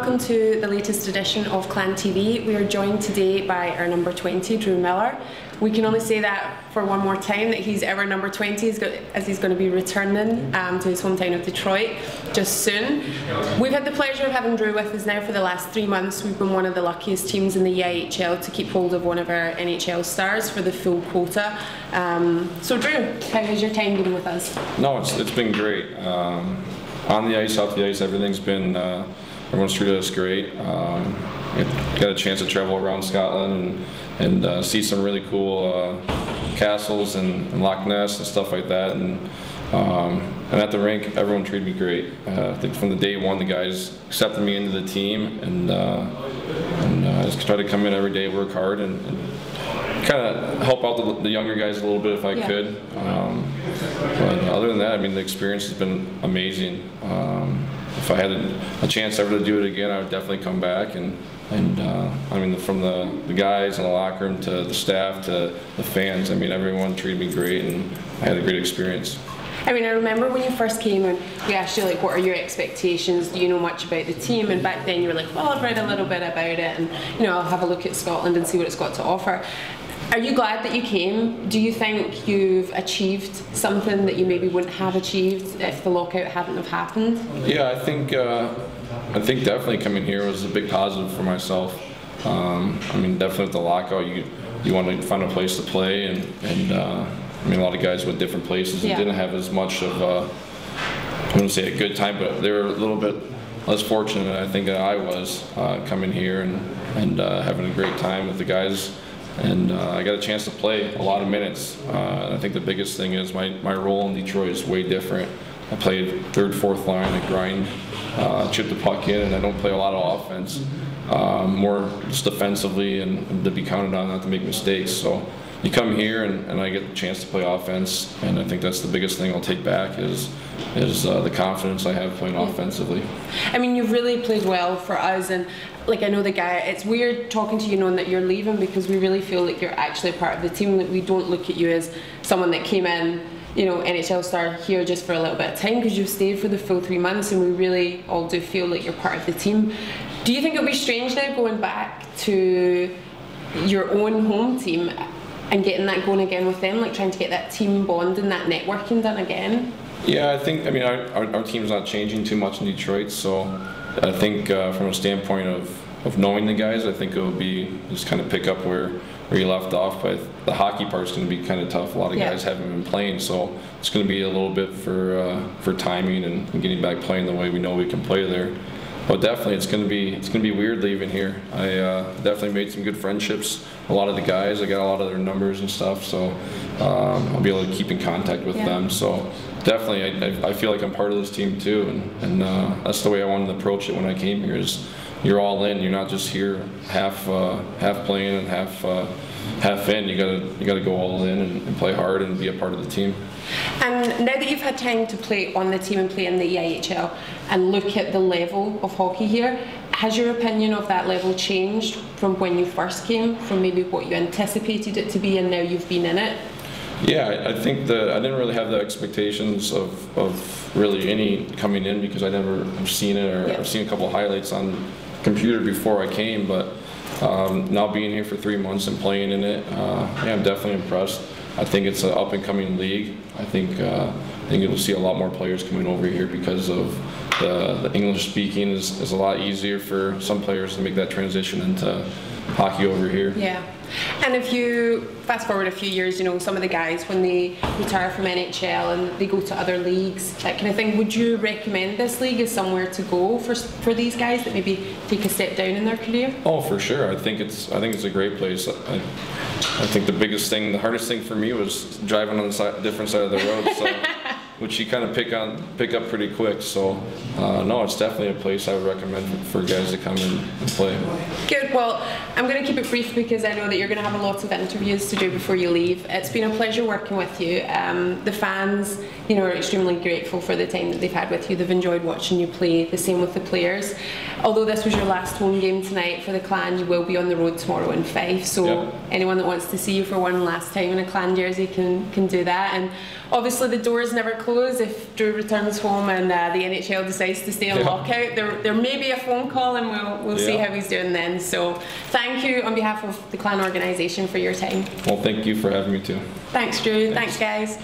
welcome to the latest edition of Clan TV. We are joined today by our number 20, Drew Miller. We can only say that for one more time that he's ever number 20 as he's going to be returning um, to his hometown of Detroit just soon. We've had the pleasure of having Drew with us now for the last three months. We've been one of the luckiest teams in the EIHL to keep hold of one of our NHL stars for the full quota. Um, so Drew, how has your time been with us? No, it's, it's been great. Um, on the ice, off the ice, everything's been, uh, everyone's treated us great. Um, got a chance to travel around Scotland and, and uh, see some really cool uh, castles and, and, Loch Ness and stuff like that. And, um, and at the rink, everyone treated me great. Uh, I think from the day one, the guys accepted me into the team and, uh, and uh, just try to come in every day, work hard, and, and kind of help out the, the, younger guys a little bit if I yeah. could. Um, but other than that, I mean, the experience has been amazing. Um, if I had a, a, chance ever to do it again, I would definitely come back. And, and uh, I mean, from the, the guys in the locker room to the staff to the fans, I mean, everyone treated me great and I had a great experience. I mean, I remember when you first came and we asked you, like, what are your expectations? Do you know much about the team? And back then you were like, well, I've read a little bit about it and, you know, I'll have a look at Scotland and see what it's got to offer. Are you glad that you came? Do you think you've achieved something that you maybe wouldn't have achieved if the lockout hadn't have happened? Yeah, I think uh, I think definitely coming here was a big positive for myself. Um, I mean, definitely with the lockout, you you want to find a place to play, and and uh, I mean, a lot of guys went different places and yeah. didn't have as much of a, I wouldn't say a good time, but they were a little bit less fortunate, I think, than I was uh, coming here and and uh, having a great time with the guys and uh, I got a chance to play a lot of minutes. Uh, I think the biggest thing is my, my role in Detroit is way different. I played third, fourth line, I grind, uh, chip the puck in, and I don't play a lot of offense. Um, more just defensively and, and, to be counted on not to make mistakes. So you come here and, and, I get the chance to play offense, and I think that's the biggest thing I'll take back is is uh, the confidence I have playing offensively. I mean, you've really played well for us, and like I know the guy. It's weird talking to you knowing that you're leaving because we really feel like you're actually part of the team. That we don't look at you as someone that came in, you know, NHL star here just for a little bit of time because you've stayed for the full three months, and we really all do feel like you're part of the team. Do you think it'll be strange now going back to your own home team and getting that going again with them, like trying to get that team bond and that networking done again? Yeah, I think, I mean, our, our, our team's not changing too much in Detroit, so I think uh, from a standpoint of, of knowing the guys, I think it will be just kind of pick up where, where you left off. But the hockey part's going to be kind of tough. A lot of yeah. guys haven't been playing, so it's going to be a little bit for uh, for timing and, and getting back playing the way we know we can play there. But definitely, it's going to be it's going to be weird leaving here. I uh, definitely made some good friendships. A lot of the guys, I got a lot of their numbers and stuff, so um, I'll be able to keep in contact with yeah. them. So definitely, I, I, feel like I'm part of this team too, and, and uh, that's the way I wanted to approach it when I came here. Is you're all in. You're not just here half uh, half playing and half uh, half in. You gotta you gotta go all in and, and, play hard and be a part of the team. And now that you've had time to play on the team and play in the EIHL and look at the level of hockey here, has your opinion of that level changed from when you first came, from maybe what you anticipated it to be, and now you've been in it? Yeah, I think that I didn't really have the expectations of, of really any coming in because I never have seen it or I've seen a couple highlights on computer before I came, but um, now being here for three months and playing in it, uh, yeah, I'm definitely impressed. I think it's an up and coming league. I think uh, I think you'll see a lot more players coming over here because of the, the English speaking is, is a lot easier for some players to make that transition into hockey over here. Yeah. And if you fast forward a few years, you know, some of the guys when they retire from NHL and they go to other leagues, that kind of thing, would you recommend this league as somewhere to go for for these guys that maybe take a step down in their career? Oh, for sure. I think it's I think it's a great place. I, I think the biggest thing, the hardest thing for me was driving on the side, different side of the road. So. which you kind of pick on pick up pretty quick. So uh, no, it's definitely a place I would recommend for guys to come and play. Good. Well, I'm going to keep it brief because I know that you're going to have a lot of interviews to do before you leave. It's been a pleasure working with you. Um, the fans, you know, are extremely grateful for the time that they've had with you. They've enjoyed watching you play. The same with the players. Although this was your last home game tonight for the clan, you will be on the road tomorrow in Fife. So yep. anyone that wants to see you for one last time in a clan jersey can can do that. And obviously the door is never closed if Drew returns home and uh, the NHL decides to stay on Yeah. lockout, there, there may be a phone call and we'll, we'll see how he's doing then. So thank you on behalf of the clan organisation for your time. Well, thank you for having me too. Thanks, Drew. Thanks, guys.